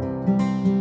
Música